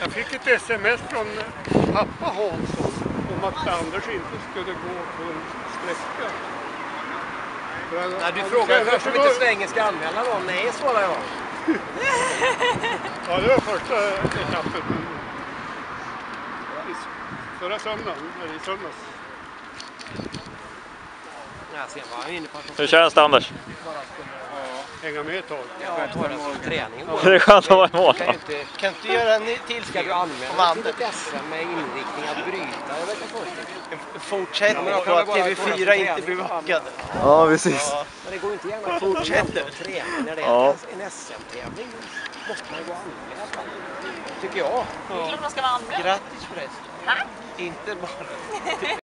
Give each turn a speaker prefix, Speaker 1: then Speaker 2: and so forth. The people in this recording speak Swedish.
Speaker 1: Jag fick ett sms från pappa Hansson om att Anders inte skulle gå på en sträcka. Han-
Speaker 2: Nej, du frågade först om inte svängen ska anmäla någon. Nej, svarade jag.
Speaker 1: Ja, det var första etappen. Förra söndagen, eller i söndags.
Speaker 3: Hur känns det Anders?
Speaker 1: Hänga med ett tag.
Speaker 2: ja, det som träning.
Speaker 3: Det är skönt att vara i mål.
Speaker 2: Kan inte,
Speaker 4: Kan inte göra en till
Speaker 2: ska du
Speaker 4: om
Speaker 2: anmäla
Speaker 4: Anders?
Speaker 2: till ett SM med inriktning att bryta? Det verkar konstigt.
Speaker 4: Fortsättning på att TV4 inte blir bevakade.
Speaker 3: Ja, precis.
Speaker 4: Ja.
Speaker 2: Men det går inte gärna att
Speaker 4: Fortsätter.
Speaker 2: fortsätta träna när det är
Speaker 3: Ja.
Speaker 2: en SM-tävling. måste man ju gå och anmäla. Tycker jag.
Speaker 5: Det är klart man ska vara anmäld.
Speaker 4: Grattis förresten. Inte bara.